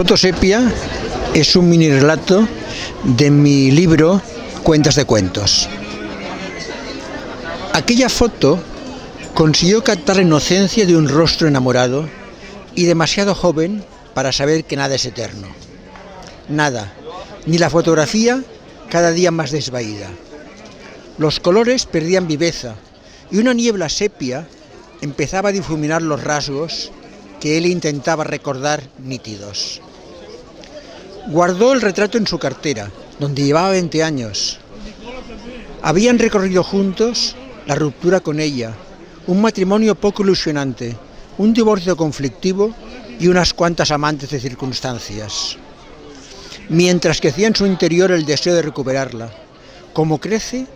foto sepia es un mini relato de mi libro Cuentas de Cuentos. Aquella foto consiguió captar la inocencia de un rostro enamorado y demasiado joven para saber que nada es eterno. Nada, ni la fotografía cada día más desvaída. Los colores perdían viveza y una niebla sepia empezaba a difuminar los rasgos que él intentaba recordar nítidos. Guardó el retrato en su cartera, donde llevaba 20 años. Habían recorrido juntos la ruptura con ella, un matrimonio poco ilusionante, un divorcio conflictivo y unas cuantas amantes de circunstancias. Mientras crecía en su interior el deseo de recuperarla, como crece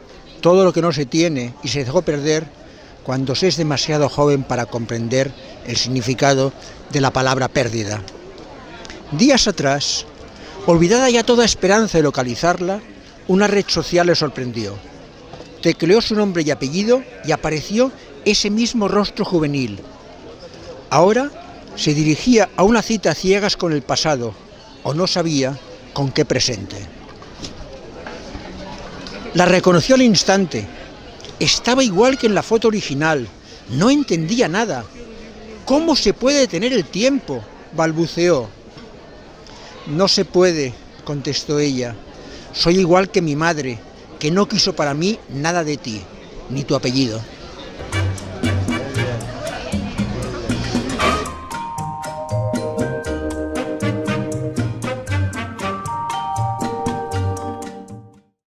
todo lo que no se tiene y se dejó perder cuando se es demasiado joven para comprender el significado de la palabra pérdida. Días atrás, olvidada ya toda esperanza de localizarla, una red social le sorprendió. Tecleó su nombre y apellido y apareció ese mismo rostro juvenil. Ahora se dirigía a una cita a ciegas con el pasado, o no sabía con qué presente. La reconoció al instante estaba igual que en la foto original. No entendía nada. ¿Cómo se puede detener el tiempo? balbuceó. No se puede, contestó ella. Soy igual que mi madre, que no quiso para mí nada de ti, ni tu apellido.